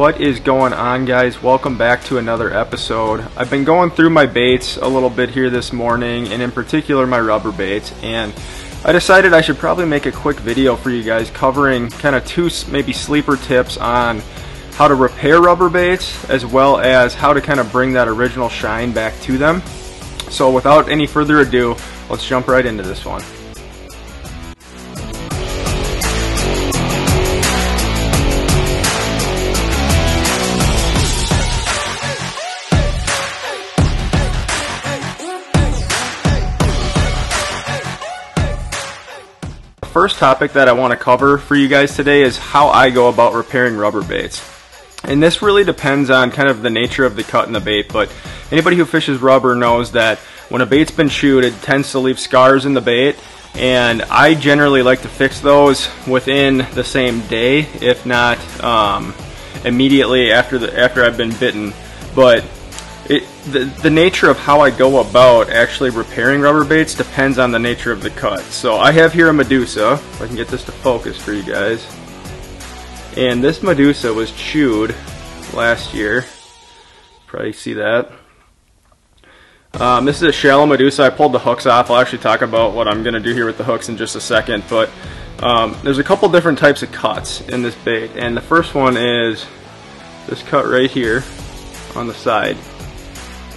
What is going on guys? Welcome back to another episode. I've been going through my baits a little bit here this morning and in particular my rubber baits and I decided I should probably make a quick video for you guys covering kind of two maybe sleeper tips on how to repair rubber baits as well as how to kind of bring that original shine back to them. So without any further ado, let's jump right into this one. First topic that I want to cover for you guys today is how I go about repairing rubber baits. And this really depends on kind of the nature of the cut in the bait, but anybody who fishes rubber knows that when a bait's been chewed, it tends to leave scars in the bait, and I generally like to fix those within the same day, if not um, immediately after the after I've been bitten. But it, the, the nature of how I go about actually repairing rubber baits depends on the nature of the cut. So I have here a Medusa, if I can get this to focus for you guys. And this Medusa was chewed last year. Probably see that. Um, this is a shallow Medusa. I pulled the hooks off. I'll actually talk about what I'm going to do here with the hooks in just a second. But um, there's a couple different types of cuts in this bait. And the first one is this cut right here on the side.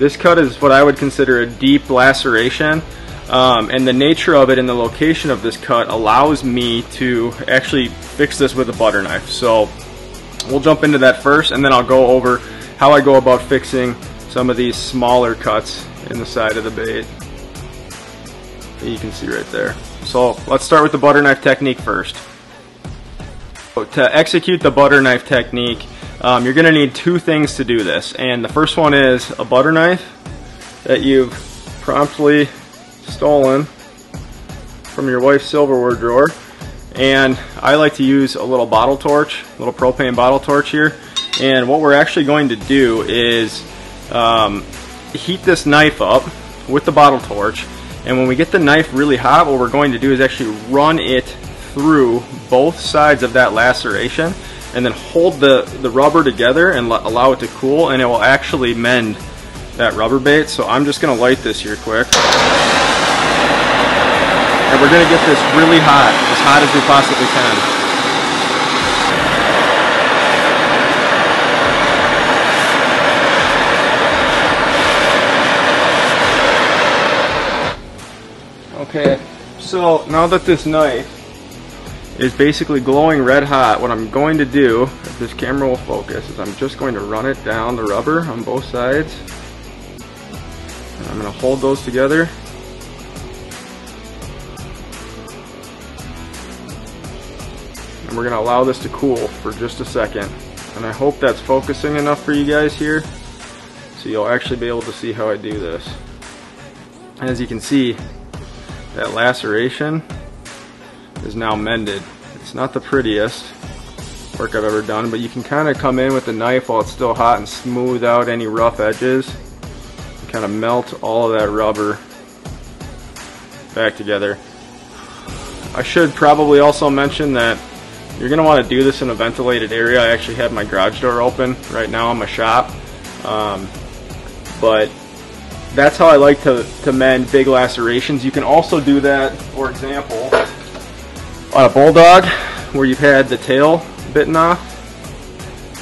This cut is what I would consider a deep laceration. Um, and the nature of it and the location of this cut allows me to actually fix this with a butter knife. So we'll jump into that first and then I'll go over how I go about fixing some of these smaller cuts in the side of the bait. You can see right there. So let's start with the butter knife technique first. To execute the butter knife technique, um, you're going to need two things to do this, and the first one is a butter knife that you've promptly stolen from your wife's silverware drawer. And I like to use a little bottle torch, a little propane bottle torch here. And what we're actually going to do is um, heat this knife up with the bottle torch. And when we get the knife really hot, what we're going to do is actually run it through both sides of that laceration and then hold the, the rubber together and allow it to cool and it will actually mend that rubber bait. So I'm just going to light this here quick. And we're going to get this really hot, as hot as we possibly can. Okay, so now that this knife is basically glowing red hot. What I'm going to do, if this camera will focus, is I'm just going to run it down the rubber on both sides. And I'm going to hold those together. And we're going to allow this to cool for just a second. And I hope that's focusing enough for you guys here. So you'll actually be able to see how I do this. As you can see, that laceration is now mended. It's not the prettiest work I've ever done, but you can kind of come in with the knife while it's still hot and smooth out any rough edges. Kind of melt all of that rubber back together. I should probably also mention that you're going to want to do this in a ventilated area. I actually have my garage door open right now in my shop. Um, but that's how I like to, to mend big lacerations. You can also do that, for example, on a bulldog where you've had the tail bitten off.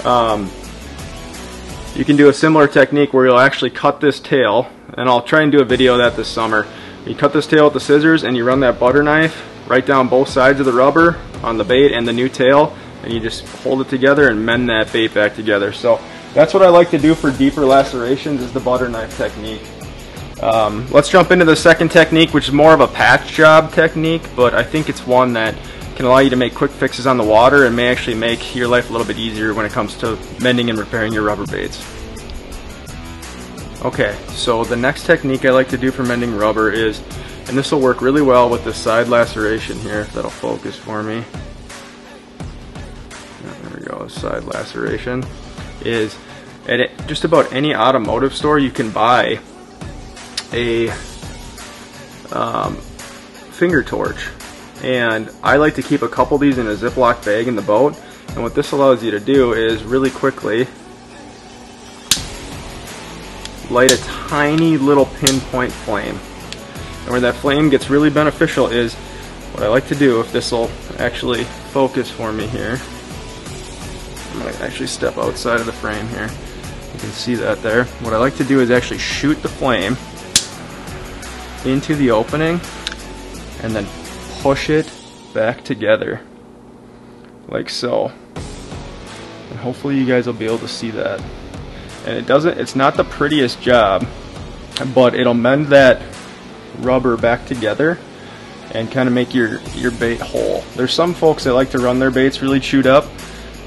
Um, you can do a similar technique where you'll actually cut this tail, and I'll try and do a video of that this summer. You cut this tail with the scissors and you run that butter knife right down both sides of the rubber on the bait and the new tail, and you just hold it together and mend that bait back together. So that's what I like to do for deeper lacerations is the butter knife technique. Um, let's jump into the second technique, which is more of a patch job technique, but I think it's one that can allow you to make quick fixes on the water and may actually make your life a little bit easier when it comes to mending and repairing your rubber baits. Okay, so the next technique I like to do for mending rubber is, and this will work really well with the side laceration here, if that'll focus for me. There we go, side laceration, is at just about any automotive store you can buy a um, finger torch and I like to keep a couple of these in a Ziploc bag in the boat And what this allows you to do is really quickly light a tiny little pinpoint flame. And where that flame gets really beneficial is what I like to do, if this will actually focus for me here. I'm going to actually step outside of the frame here. You can see that there. What I like to do is actually shoot the flame into the opening and then push it back together like so. And hopefully you guys will be able to see that. And it doesn't, it's not the prettiest job, but it'll mend that rubber back together and kind of make your, your bait whole. There's some folks that like to run their baits really chewed up.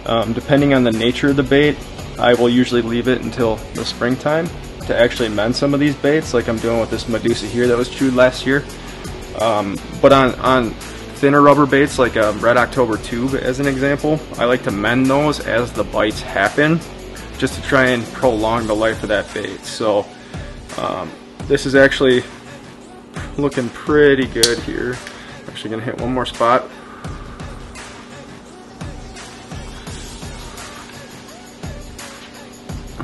Um, depending on the nature of the bait, I will usually leave it until the springtime to actually mend some of these baits, like I'm doing with this Medusa here that was chewed last year. Um, but on, on thinner rubber baits, like a Red October tube as an example, I like to mend those as the bites happen, just to try and prolong the life of that bait. So um, this is actually looking pretty good here. Actually gonna hit one more spot.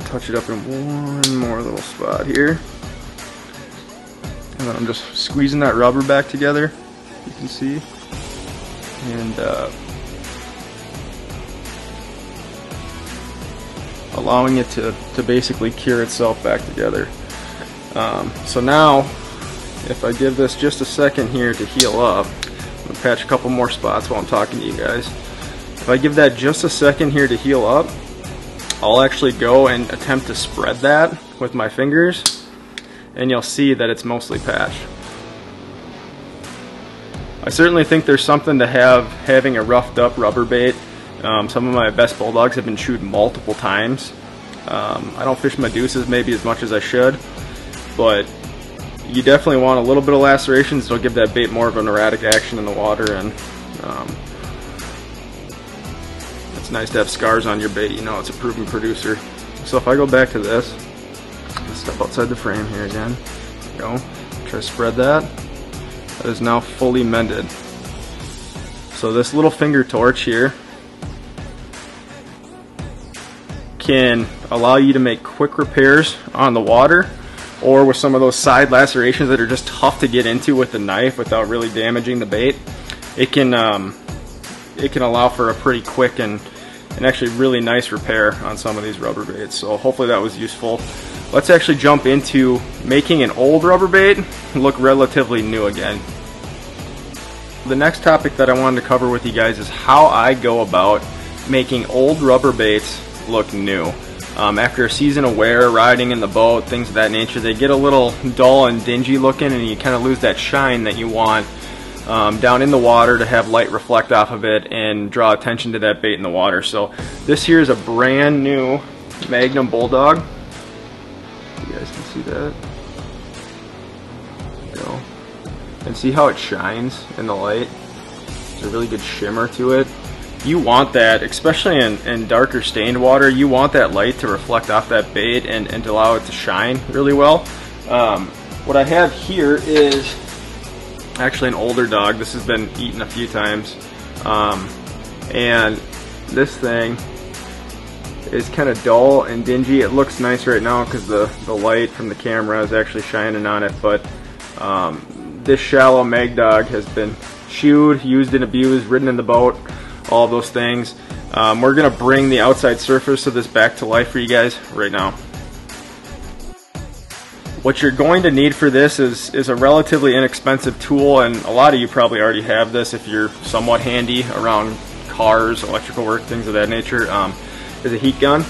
Touch it up in one more little spot here. And then I'm just squeezing that rubber back together, you can see. And uh, allowing it to, to basically cure itself back together. Um, so now, if I give this just a second here to heal up, I'm gonna patch a couple more spots while I'm talking to you guys. If I give that just a second here to heal up, I'll actually go and attempt to spread that with my fingers and you'll see that it's mostly patch. I certainly think there's something to have having a roughed up rubber bait. Um, some of my best bulldogs have been chewed multiple times. Um, I don't fish Medusas maybe as much as I should, but you definitely want a little bit of lacerations. It'll give that bait more of an erratic action in the water and um, it's nice to have scars on your bait, you know it's a proven producer. So if I go back to this, step outside the frame here again, go, try to spread that, that is now fully mended. So this little finger torch here can allow you to make quick repairs on the water or with some of those side lacerations that are just tough to get into with the knife without really damaging the bait. It can um, it can allow for a pretty quick and and actually really nice repair on some of these rubber baits. So hopefully that was useful. Let's actually jump into making an old rubber bait look relatively new again. The next topic that I wanted to cover with you guys is how I go about making old rubber baits look new. Um, after a season of wear, riding in the boat, things of that nature, they get a little dull and dingy looking and you kind of lose that shine that you want um, down in the water to have light reflect off of it and draw attention to that bait in the water. So this here is a brand new Magnum Bulldog. You guys can see that. go. And see how it shines in the light? There's a really good shimmer to it. You want that, especially in, in darker stained water, you want that light to reflect off that bait and, and allow it to shine really well. Um, what I have here is actually an older dog. This has been eaten a few times. Um, and this thing is kind of dull and dingy. It looks nice right now because the, the light from the camera is actually shining on it, but um, this shallow mag dog has been chewed, used and abused, ridden in the boat, all those things. Um, we're going to bring the outside surface of this back to life for you guys right now. What you're going to need for this is, is a relatively inexpensive tool, and a lot of you probably already have this if you're somewhat handy around cars, electrical work, things of that nature, um, is a heat gun.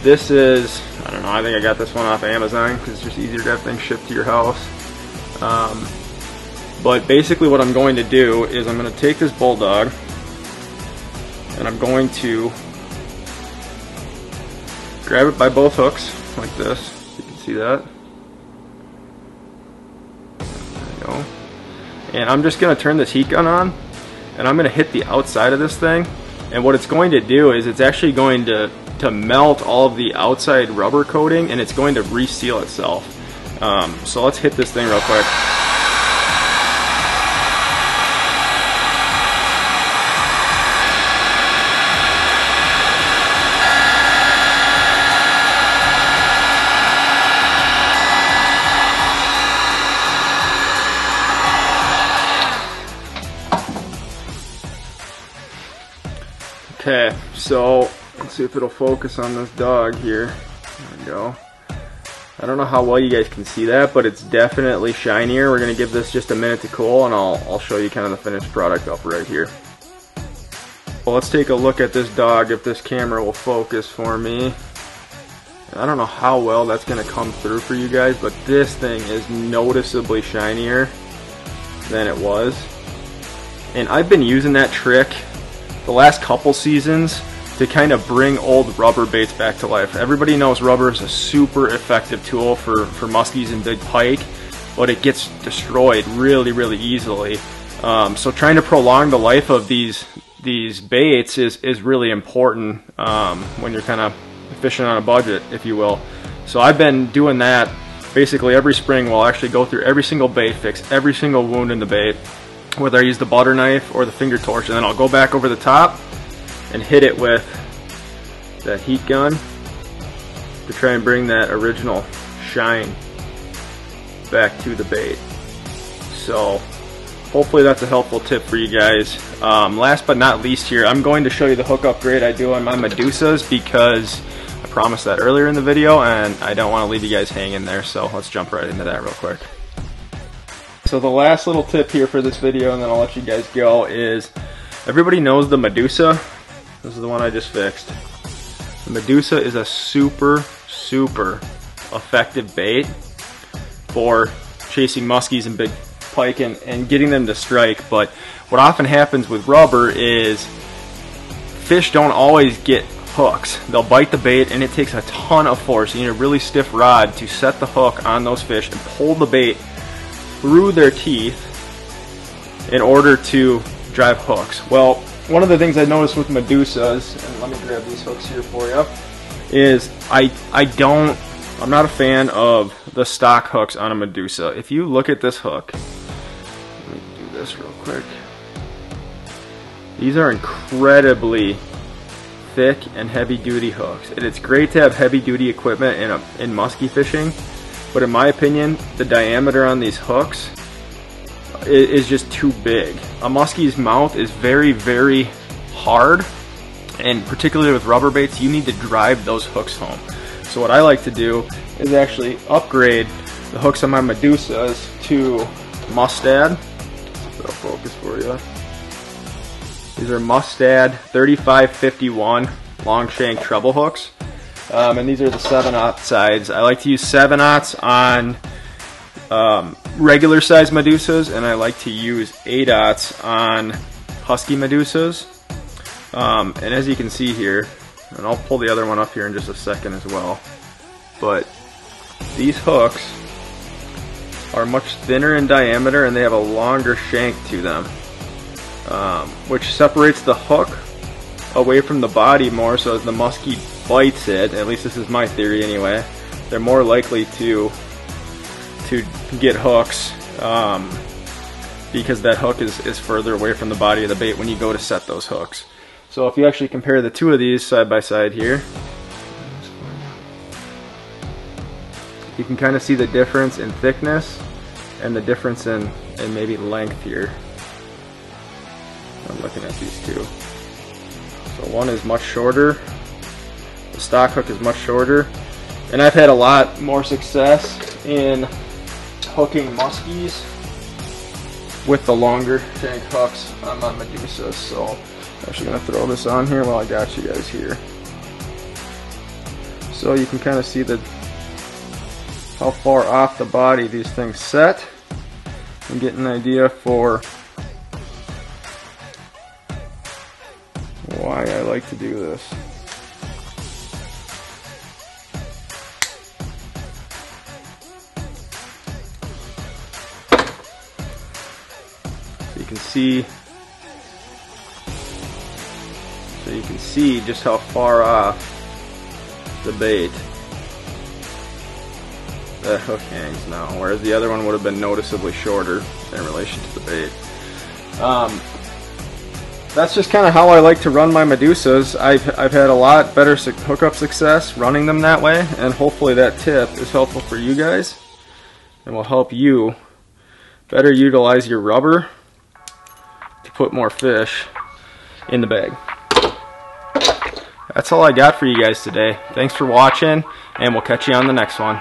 This is, I don't know, I think I got this one off Amazon because it's just easier to have things shipped to your house. Um, but basically what I'm going to do is I'm going to take this Bulldog and I'm going to grab it by both hooks like this. You can see that. And I'm just going to turn this heat gun on and I'm going to hit the outside of this thing. And what it's going to do is it's actually going to, to melt all of the outside rubber coating and it's going to reseal itself. Um, so let's hit this thing real quick. Let's see if it'll focus on this dog here. There we go. I don't know how well you guys can see that, but it's definitely shinier. We're gonna give this just a minute to cool and I'll, I'll show you kind of the finished product up right here. Well, let's take a look at this dog if this camera will focus for me. I don't know how well that's gonna come through for you guys, but this thing is noticeably shinier than it was. And I've been using that trick the last couple seasons to kind of bring old rubber baits back to life. Everybody knows rubber is a super effective tool for, for muskies and big pike, but it gets destroyed really, really easily. Um, so trying to prolong the life of these these baits is, is really important um, when you're kind of fishing on a budget, if you will. So I've been doing that basically every spring. We'll actually go through every single bait, fix every single wound in the bait, whether I use the butter knife or the finger torch, and then I'll go back over the top and hit it with the heat gun to try and bring that original shine back to the bait. So hopefully that's a helpful tip for you guys. Um, last but not least here, I'm going to show you the hook upgrade I do on my Medusas because I promised that earlier in the video and I don't want to leave you guys hanging there. So let's jump right into that real quick. So the last little tip here for this video and then I'll let you guys go is everybody knows the Medusa this is the one I just fixed. The Medusa is a super, super effective bait for chasing muskies and big pike and, and getting them to strike. But what often happens with rubber is fish don't always get hooks. They'll bite the bait and it takes a ton of force. You need a really stiff rod to set the hook on those fish and pull the bait through their teeth in order to drive hooks. Well, one of the things I noticed with Medusas, and let me grab these hooks here for you, is I I don't I'm not a fan of the stock hooks on a Medusa. If you look at this hook, let me do this real quick. These are incredibly thick and heavy duty hooks. And it's great to have heavy duty equipment in, a, in musky fishing, but in my opinion, the diameter on these hooks is just too big. A muskie's mouth is very, very hard, and particularly with rubber baits, you need to drive those hooks home. So what I like to do is actually upgrade the hooks on my Medusas to Mustad. A focus for you. These are Mustad 3551 long shank treble hooks. Um, and these are the 7-aught sides. I like to use 7-aughts on um, regular size Medusas, and I like to use 8-aughts on Husky Medusas. Um, and as you can see here, and I'll pull the other one up here in just a second as well, but these hooks are much thinner in diameter and they have a longer shank to them, um, which separates the hook away from the body more so as the muskie bites it, at least this is my theory anyway, they're more likely to to get hooks um, because that hook is, is further away from the body of the bait when you go to set those hooks. So if you actually compare the two of these side by side here, you can kind of see the difference in thickness and the difference in, in maybe length here. I'm looking at these two. So one is much shorter, the stock hook is much shorter, and I've had a lot more success in hooking muskies with the longer shank hooks on my Medusa. So I'm actually gonna throw this on here while I got you guys here. So you can kind of see the how far off the body these things set and get an idea for why I like to do this. See so you can see just how far off the bait the hook hangs now, whereas the other one would have been noticeably shorter in relation to the bait. Um, that's just kind of how I like to run my Medusas. I've, I've had a lot better su hookup success running them that way, and hopefully that tip is helpful for you guys and will help you better utilize your rubber put more fish in the bag. that's all I got for you guys today. Thanks for watching, and we'll catch you on the next one.